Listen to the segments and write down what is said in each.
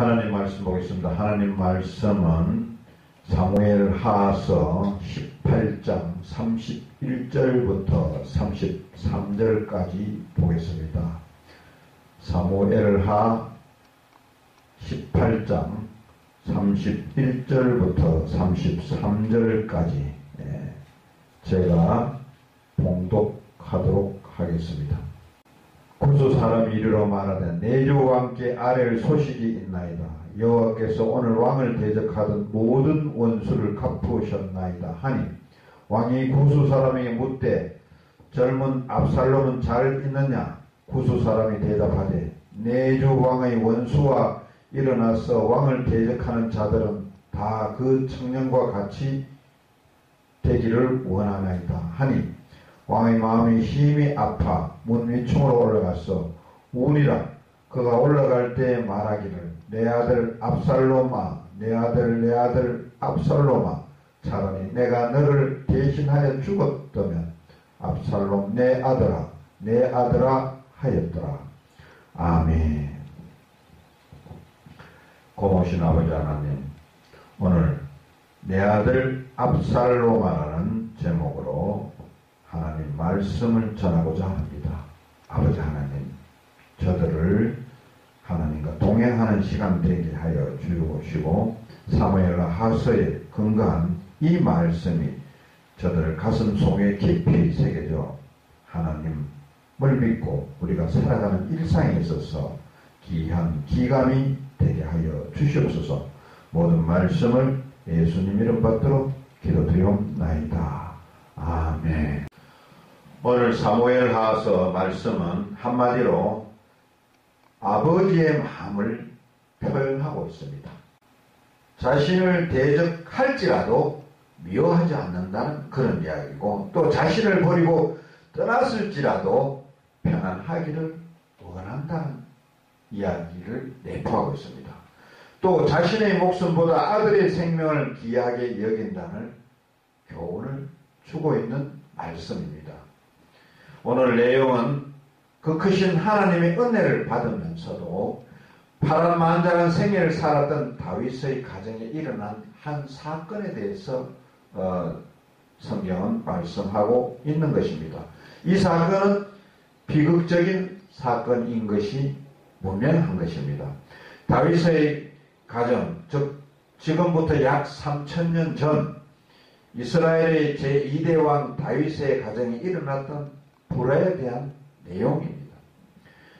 하나님 말씀 보겠습니다. 하나님 말씀은 사무엘 하서 18장 31절부터 33절까지 보겠습니다. 사무엘 하 18장 31절부터 33절까지 예, 제가 봉독하도록 하겠습니다. 구수 사람이 이르러 말하되 내 주와 함께 아랠 소식이 있나이다. 여호와께서 오늘 왕을 대적하던 모든 원수를 갚으셨나이다 하니 왕이 구수 사람에게 묻되 젊은 압살롬은 잘 있느냐 구수 사람이 대답하되 내 주 왕의 원수와 일어나서 왕을 대적하는 자들은 다 그 청년과 같이 되기를 원하나이다 하니 왕의 마음이 힘이 아파 문 위층으로 올라갔어 우니라 그가 올라갈 때 말하기를 내 아들 압살롬아 내 아들 내 아들 압살롬아 차라리 내가 너를 대신하여 죽었다면 압살롬 내 아들아 내 아들아 하였더라. 아멘. 고모신 아버지 하나님 오늘 내 아들 제목으로 하나님 말씀을 전하고자 합니다. 아버지 하나님, 저들을 하나님과 동행하는 시간 되게 하여 주시고 사무엘과 하서에 근거한 이 말씀이 저들 가슴 속에 깊이 새겨져 하나님을 믿고 우리가 살아가는 일상에 있어서 귀한 기감이 되게 하여 주시옵소서 모든 말씀을 예수님 이름 받도록 기도드리옵나이다. 아멘. 오늘 사무엘 하서 말씀은 한마디로 아버지의 마음을 표현하고 있습니다. 자신을 대적할지라도 미워하지 않는다는 그런 이야기고 또 자신을 버리고 떠났을지라도 평안하기를 원한다는 이야기를 내포하고 있습니다. 또 자신의 목숨보다 아들의 생명을 귀하게 여긴다는 교훈을 주고 있는 말씀입니다. 오늘 내용은 그 크신 하나님의 은혜를 받으면서도 파란만장한 생애를 살았던 다윗의 가정에 일어난 한 사건에 대해서 어, 성경은 말씀하고 있는 것입니다. 이 사건은 비극적인 사건인 것이 분명한 것입니다. 다윗의 가정, 즉 지금부터 약 3천년 전 이스라엘의 제2대 왕 다윗의 가정에 일어났던 불화에 대한 내용입니다.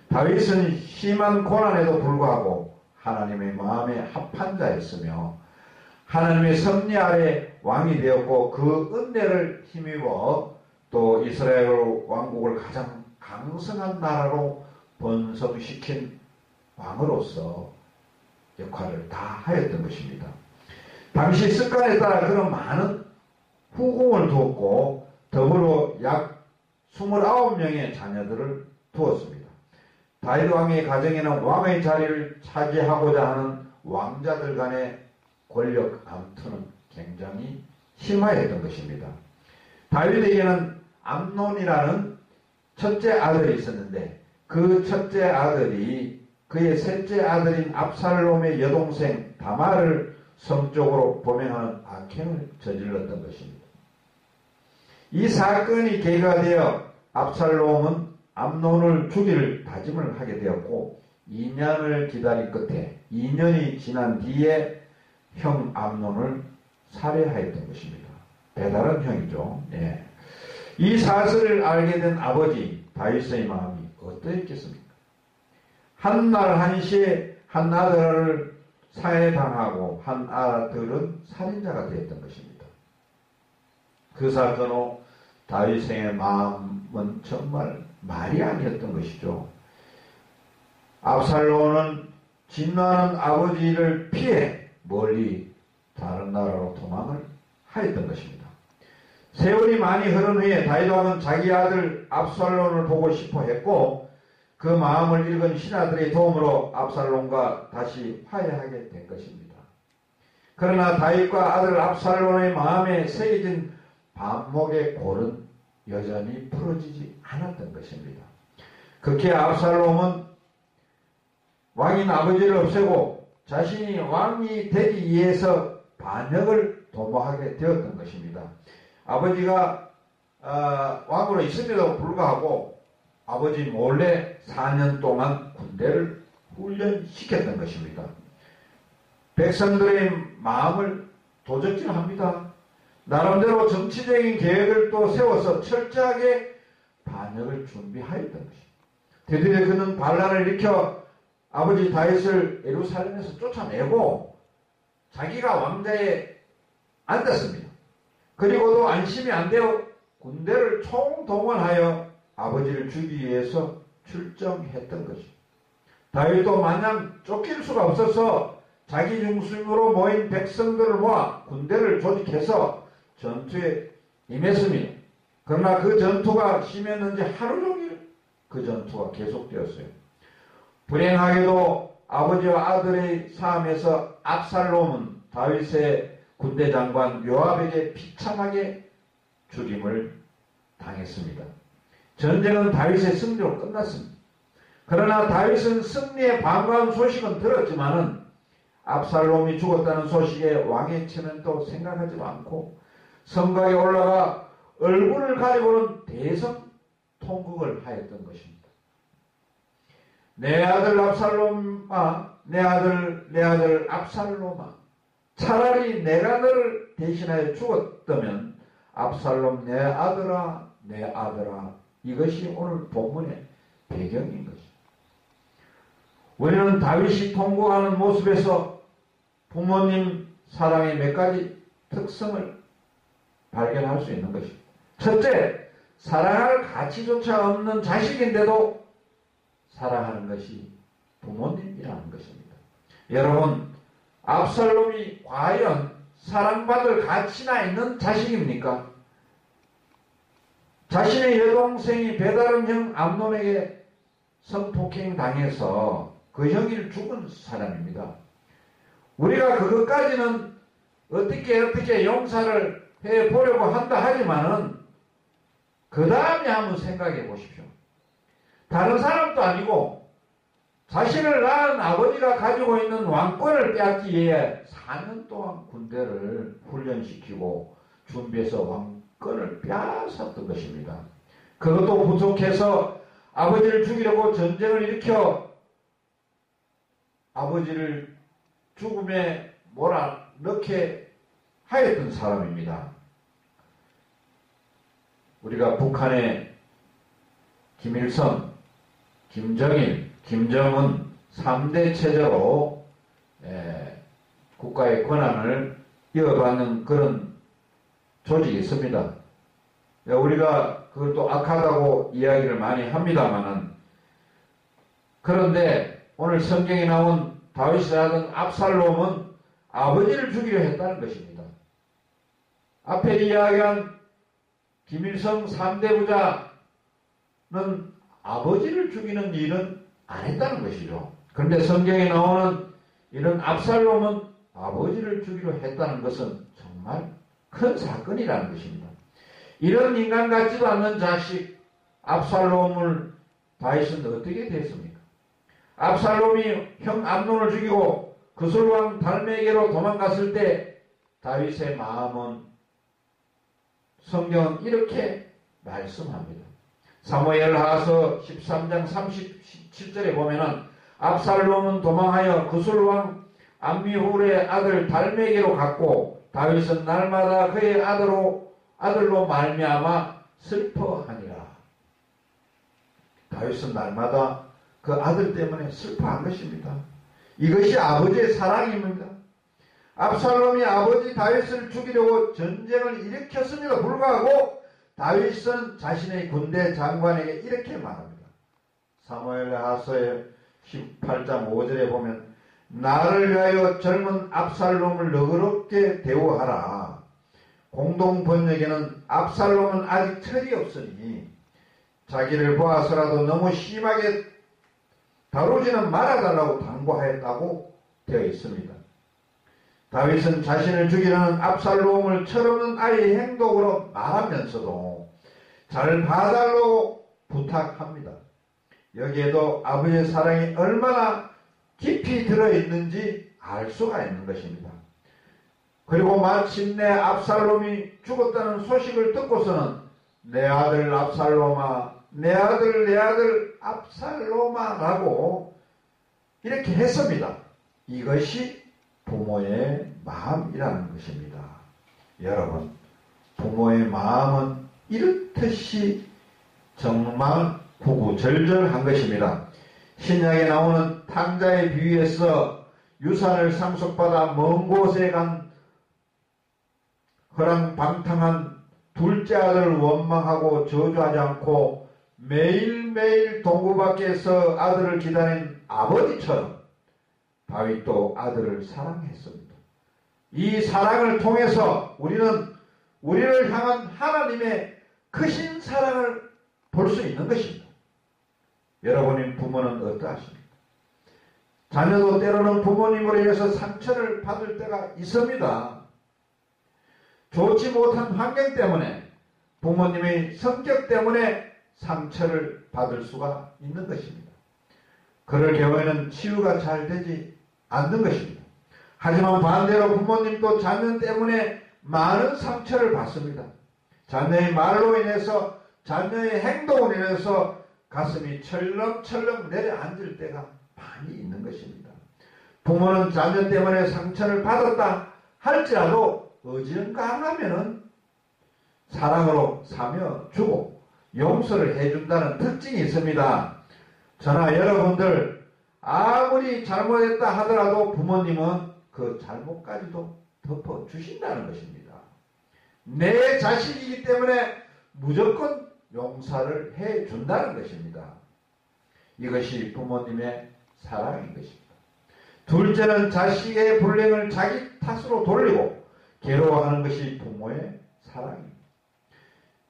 다윗은 심한 고난에도 불구하고 하나님의 마음에 합한 자였으며 하나님의 섭리 아래 왕이 되었고 그 은혜를 힘입어 또 이스라엘 왕국을 가장 강성한 나라로 번성시킨 왕으로서 역할을 다 하였던 것입니다. 당시 습관에 따라 그런 많은 후궁을 두었고 더불어 약 29명의 자녀들을 두었습니다. 다윗 왕의 가정에는 왕의 자리를 차지하고자 하는 왕자들 간의 권력 암투는 굉장히 심화했던 것입니다. 다윗에게는 암논이라는 첫째 아들이 있었는데 그 첫째 아들이 그의 셋째 아들인 압살롬의 여동생 다마를 성적으로 범행하는 악행을 저질렀던 것입니다. 이 사건이 계기가 되어 압살롬은 암론을 죽일 다짐을 하게 되었고 2년을 기다린 끝에 2년이 지난 뒤에 형 암론을 살해하였던 것입니다. 대단한 형이죠. 네. 이 사실을 알게 된 아버지 다윗의 마음이 어떠했겠습니까? 한날 한시에 한 아들을 살해당하고 한 아들은 살인자가 되었던 것입니다. 그 사건으로 다윗의 마음은 정말 말이 아니었던 것이죠. 압살론은 진노하는 아버지를 피해 멀리 다른 나라로 도망을 하였던 것입니다. 세월이 많이 흐른 후에 다윗왕은 자기 아들 압살론을 보고 싶어 했고 그 마음을 읽은 신하들의 도움으로 압살론과 다시 화해하게 된 것입니다. 그러나 다윗과 아들 압살론의 마음에 새겨진 반목의 골은 여전히 풀어지지 않았던 것입니다. 그렇게 압살롬은 왕인 아버지를 없애고 자신이 왕이 되기 위해서 반역을 도모하게 되었던 것입니다. 아버지가 어, 왕으로 있음에도 불구하고 아버지 몰래 4년 동안 군대를 훈련시켰던 것입니다. 백성들의 마음을 도적질합니다. 나름대로 정치적인 계획을 또 세워서 철저하게 반역을 준비하였던 것입니다. 되드려 그는 반란을 일으켜 아버지 다윗을 예루살렘에서 쫓아내고 자기가 왕자에 앉았습니다. 그리고도 안심이 안 되어 군대를 총동원하여 아버지를 죽이기 위해서 출정했던 것입니다. 다윗도 마냥 쫓길 수가 없어서 자기 중심으로 모인 백성들을 모아 군대를 조직해서 전투에 임했습니다. 그러나 그 전투가 심했는지 하루 종일 그 전투가 계속되었어요. 불행하게도 아버지와 아들의 싸움에서 압살롬은 다윗의 군대 장관 요압에게 비참하게 죽임을 당했습니다. 전쟁은 다윗의 승리로 끝났습니다. 그러나 다윗은 승리의 반가운 소식은 들었지만은 압살롬이 죽었다는 소식에 왕의 체면도 생각하지 않고 성곽에 올라가 얼굴을 가리고는 대성 통곡을 하였던 것입니다. 내 아들 압살롬아, 내 아들, 내 아들 압살롬아, 차라리 내가 너를 대신하여 죽었다면 압살롬 내 아들아, 내 아들아, 이것이 오늘 본문의 배경인 것입니다. 우리는 다윗이 통곡하는 모습에서 부모님 사랑의 몇 가지 특성을 발견할 수 있는 것입니다. 첫째, 사랑할 가치조차 없는 자식인데도 사랑하는 것이 부모님이라는 것입니다. 여러분, 압살롬이 과연 사랑받을 가치나 있는 자식입니까? 자신의 여동생이 배다른 형 암론에게 성폭행 당해서 그 형이 죽은 사람입니다. 우리가 그것까지는 어떻게 어떻게 용서를 해 보려고 한다 하지만은 그 다음에 한번 생각해 보십시오. 다른 사람도 아니고 자신을 낳은 아버지가 가지고 있는 왕권을 빼앗기 위해 4년 동안 군대를 훈련시키고 준비해서 왕권을 빼앗았던 것입니다. 그것도 부족해서 아버지를 죽이려고 전쟁을 일으켜 아버지를 죽음에 몰아넣게 하였던 사람입니다. 우리가 북한의 김일성, 김정일, 김정은 3대 체제로 국가의 권한을 이어받는 그런 조직이 있습니다. 우리가 그것도 악하다고 이야기를 많이 합니다만은 그런데 오늘 성경에 나온 다윗이라든 압살롬은 아버지를 죽이려 했다는 것입니다. 앞에 이야기한 김일성 3대 부자는 아버지를 죽이는 일은 안 했다는 것이죠. 그런데 성경에 나오는 이런 압살롬은 아버지를 죽이려 했다는 것은 정말 큰 사건이라는 것입니다. 이런 인간 같지도 않는 자식 압살롬을 다윗은 어떻게 됐습니까? 압살롬이 형 암론을 죽이고 그술왕 달메에게로 도망갔을 때 다윗의 마음은 성경은 이렇게 말씀합니다. 사무엘 하서 13장 37절에 보면은 압살롬은 도망하여 구술왕 암미훌의 아들 달메게로 갔고 다윗은 날마다 그의 아들로 아들로 말미암아 슬퍼하니라. 다윗은 날마다 그 아들 때문에 슬퍼한 것입니다. 이것이 아버지의 사랑입니다. 압살롬이 아버지 다윗을 죽이려고 전쟁을 일으켰음에도 불구하고 다윗은 자신의 군대 장관에게 이렇게 말합니다. 사무엘 하서의 18장 5절에 보면 나를 위하여 젊은 압살롬을 너그럽게 대우하라. 공동 번역에는 압살롬은 아직 철이 없으니 자기를 보아서라도 너무 심하게 다루지는 말아달라고 당부하였다고 되어 있습니다. 다윗은 자신을 죽이려는 압살롬을 철없는 아이의 행동으로 말하면서도 잘 봐달라고 부탁합니다. 여기에도 아버지의 사랑이 얼마나 깊이 들어있는지 알 수가 있는 것입니다. 그리고 마침내 압살롬이 죽었다는 소식을 듣고서는 내 아들 압살롬아, 내 아들, 내 아들 압살롬아라고 이렇게 했습니다. 이것이 부모의 마음이라는 것입니다. 여러분, 부모의 마음은 이렇듯이 정말 구구절절한 것입니다. 신약에 나오는 탕자의 비유에서 유산을 상속받아 먼 곳에 간 허랑방탕한 둘째 아들을 원망하고 저주하지 않고 매일매일 동구 밖에서 아들을 기다린 아버지처럼 다윗도 아들을 사랑했습니다. 이 사랑을 통해서 우리는 우리를 향한 하나님의 크신 사랑을 볼 수 있는 것입니다. 여러분의 부모는 어떠하십니까? 자녀도 때로는 부모님으로 인해서 상처를 받을 때가 있습니다. 좋지 못한 환경 때문에 부모님의 성격 때문에 상처를 받을 수가 있는 것입니다. 그럴 경우에는 치유가 잘 되지 않는 것입니다. 하지만 반대로 부모님도 자녀 때문에 많은 상처를 받습니다. 자녀의 말로 인해서 자녀의 행동으로 인해서 가슴이 철렁철렁 내려앉을 때가 많이 있는 것입니다. 부모는 자녀 때문에 상처를 받았다 할지라도 어지간하면은 사랑으로 사며 주고 용서를 해준다는 특징이 있습니다. 저나 여러분들 아무리 잘못했다 하더라도 부모님은 그 잘못까지도 덮어주신다는 것입니다. 내 자식이기 때문에 무조건 용서를 해준다는 것입니다. 이것이 부모님의 사랑인 것입니다. 둘째는 자식의 불행을 자기 탓으로 돌리고 괴로워하는 것이 부모의 사랑입니다.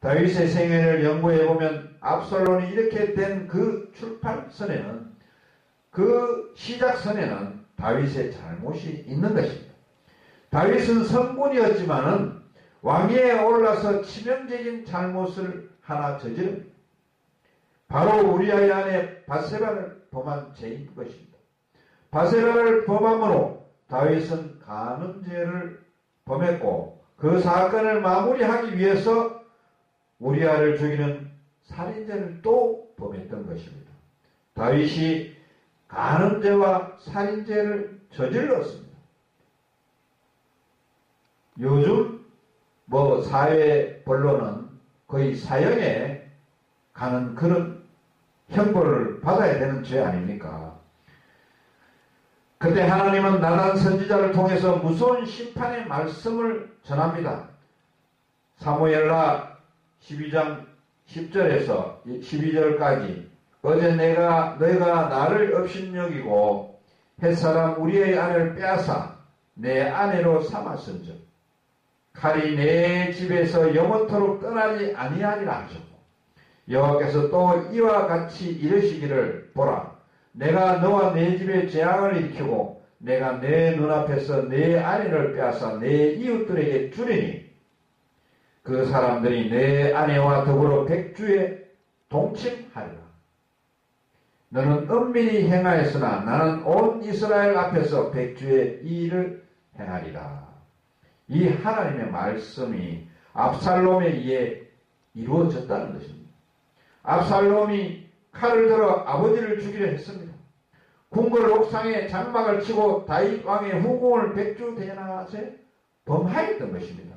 다윗의 생애를 연구해 보면 압살론이 이렇게 된 그 출판선에는 그 시작선에는 다윗의 잘못이 있는 것입니다. 다윗은 성군이었지만은 왕위에 올라서 치명적인 잘못을 하나 저지릅니다. 바로 우리아의 아내 바세바를 범한 죄인 것입니다. 바세바를 범함으로 다윗은 간음죄를 범했고 그 사건을 마무리하기 위해서 우리아를 죽이는 살인죄를 또 범했던 것입니다. 다윗이 간음죄와 살인죄를 저질렀습니다. 요즘 뭐 사회 본론은 거의 사형에 가는 그런 형벌을 받아야 되는 죄 아닙니까? 그때 하나님은 나단 선지자를 통해서 무서운 심판의 말씀을 전합니다. 사무엘라 12장 10절에서 12절까지 어제 내가 너희가 나를 업신여기고 햇사람 우리의 아내를 빼앗아 내 아내로 삼았은즉 칼이 내 집에서 영원토록 떠나지 아니하리라 하셨고 여호와께서 또 이와 같이 이르시기를 보라 내가 너와 내 집에 재앙을 일으키고 내가 내 눈앞에서 내 아내를 빼앗아 내 이웃들에게 주리니 그 사람들이 내 아내와 더불어 백주에 동침하리라. 너는 은밀히 행하였으나 나는 온 이스라엘 앞에서 백주의 일을 행하리라. 이 하나님의 말씀이 압살롬에 의해 이루어졌다는 것입니다. 압살롬이 칼을 들어 아버지를 죽이려 했습니다. 궁궐 옥상에 장막을 치고 다윗 왕의 후궁을 백주 대낮에 범하였던 것입니다.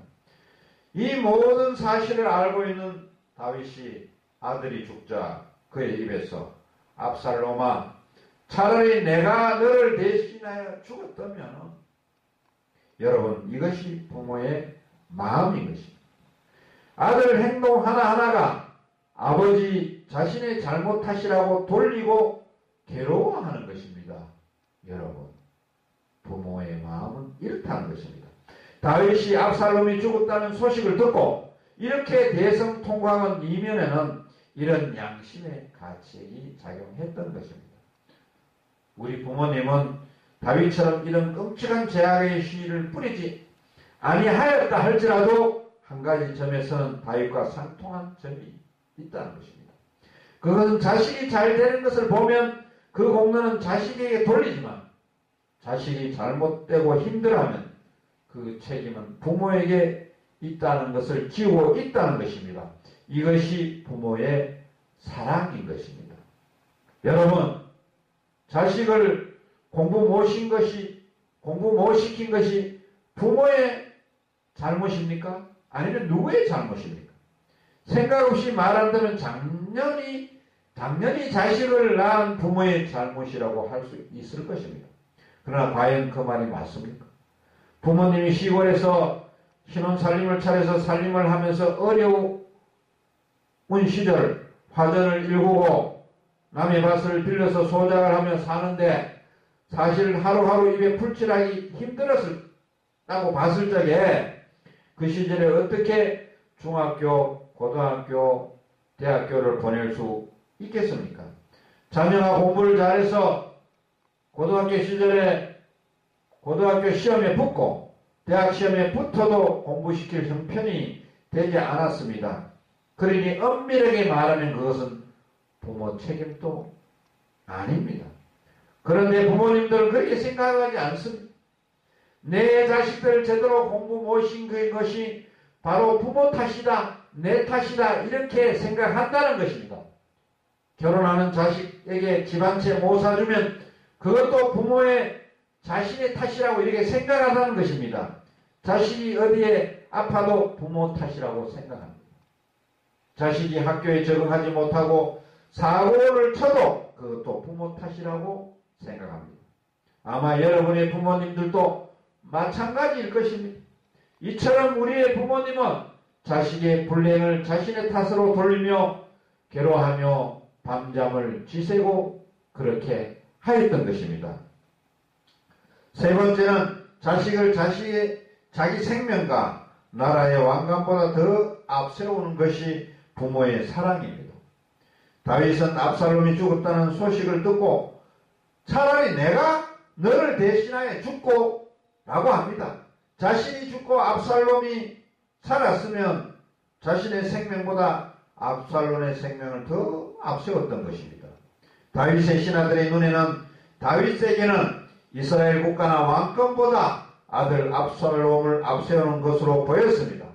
이 모든 사실을 알고 있는 다윗이 아들이 죽자 그의 입에서 압살롬아 차라리 내가 너를 대신하여 죽었다면 여러분 이것이 부모의 마음인 것입니다. 아들 행동 하나하나가 아버지 자신의 잘못 탓이라고 돌리고 괴로워하는 것입니다. 여러분 부모의 마음은 이렇다는 것입니다. 다윗이 압살롬이 죽었다는 소식을 듣고 이렇게 대성통광한 이면에는 이런 양심의 가책이 작용했던 것입니다. 우리 부모님은 다윗처럼 이런 끔찍한 제약의 시위를 뿌리지 아니하였다 할지라도 한 가지 점에서는 다윗과 상통한 점이 있다는 것입니다. 그것은 자식이 잘 되는 것을 보면 그 공로는 자식에게 돌리지만 자식이 잘못되고 힘들어하면 그 책임은 부모에게 있다는 것을 지우고 있다는 것입니다. 이것이 부모의 사랑인 것입니다. 여러분, 자식을 공부 못신 것이, 공부 못 시킨 것이 부모의 잘못입니까? 아니면 누구의 잘못입니까? 생각 없이 말한다면 당연히, 당연히 자식을 낳은 부모의 잘못이라고 할 수 있을 것입니다. 그러나 과연 그 말이 맞습니까? 부모님이 시골에서 신혼 살림을 차려서 살림을 하면서 어려운 시절 화전을 일구고 남의 밭을 빌려서 소작을 하며 사는데 사실 하루하루 입에 풀칠하기 힘들었다고 봤을 적에 그 시절에 어떻게 중학교, 고등학교, 대학교를 보낼 수 있겠습니까? 자녀가 공부를 잘해서 고등학교 시절에 고등학교 시험에 붙고 대학 시험에 붙어도 공부시킬 형편이 되지 않았습니다. 그러니 엄밀하게 말하면 그것은 부모 책임도 아닙니다. 그런데 부모님들은 그렇게 생각하지 않습니다. 내 자식들 제대로 공부 못신 것이 바로 부모 탓이다, 내 탓이다, 이렇게 생각한다는 것입니다. 결혼하는 자식에게 집 한 채 못 사주면 그것도 부모의 자신의 탓이라고 이렇게 생각한다는 것입니다. 자식이 어디에 아파도 부모 탓이라고 생각합니다. 자식이 학교에 적응하지 못하고 사고를 쳐도 그것도 부모 탓이라고 생각합니다. 아마 여러분의 부모님들도 마찬가지일 것입니다. 이처럼 우리의 부모님은 자식의 불행을 자신의 탓으로 돌리며 괴로워하며 밤잠을 지새고 그렇게 하였던 것입니다. 세 번째는 자식을 자식의 자기 생명과 나라의 왕관보다 더 앞세우는 것이 부모의 사랑입니다. 다윗은 압살롬이 죽었다는 소식을 듣고 차라리 내가 너를 대신하여 죽고 라고 합니다. 자신이 죽고 압살롬이 살았으면 자신의 생명보다 압살롬의 생명을 더 앞세웠던 것입니다. 다윗의 신하들의 눈에는 다윗에게는 이스라엘 국가나 왕권보다 아들 압살롬을 앞세우는 것으로 보였습니다.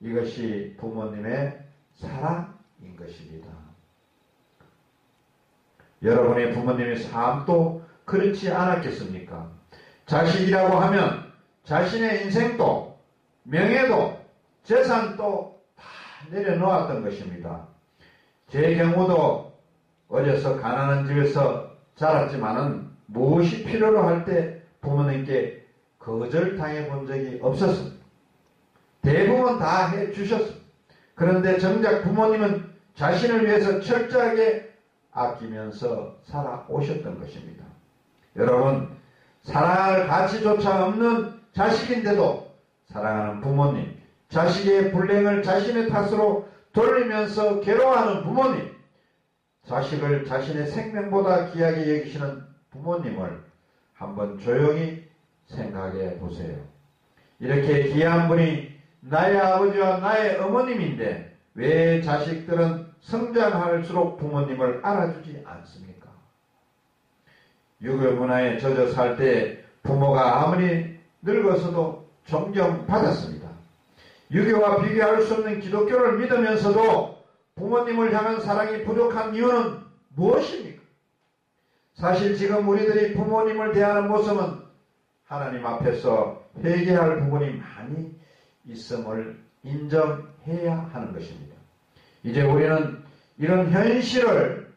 이것이 부모님의 사랑인 것입니다. 여러분의 부모님의 삶도 그렇지 않았겠습니까? 자식이라고 하면 자신의 인생도 명예도 재산도 다 내려놓았던 것입니다. 제 경우도 어려서 가난한 집에서 자랐지만은 무엇이 필요로 할 때 부모님께 거절당해 본 적이 없었습니다. 대부분 다 해 주셨습니다. 그런데 정작 부모님은 자신을 위해서 철저하게 아끼면서 살아오셨던 것입니다. 여러분, 사랑할 가치조차 없는 자식인데도 사랑하는 부모님, 자식의 불행을 자신의 탓으로 돌리면서 괴로워하는 부모님, 자식을 자신의 생명보다 귀하게 여기시는 부모님을 한번 조용히 생각해 보세요. 이렇게 귀한 분이 나의 아버지와 나의 어머님인데 왜 자식들은 성장할수록 부모님을 알아주지 않습니까? 유교 문화에 젖어 살 때 부모가 아무리 늙어서도 존경받았습니다. 유교와 비교할 수 없는 기독교를 믿으면서도 부모님을 향한 사랑이 부족한 이유는 무엇입니까? 사실 지금 우리들이 부모님을 대하는 모습은 하나님 앞에서 회개할 부분이 많이 있음을 인정해야 하는 것입니다. 이제 우리는 이런 현실을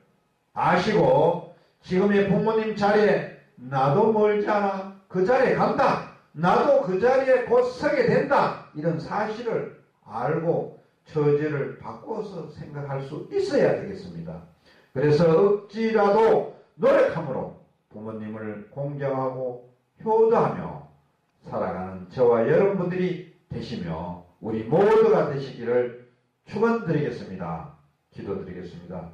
아시고 지금의 부모님 자리에 나도 멀지 않아 그 자리에 간다. 나도 그 자리에 곧 서게 된다. 이런 사실을 알고 처지를 바꿔서 생각할 수 있어야 되겠습니다. 그래서 억지라도 노력함으로 부모님을 공경하고 효도하며 살아가는 저와 여러분들이 되시며 우리 모두가 되시기를 축원드리겠습니다. 기도드리겠습니다.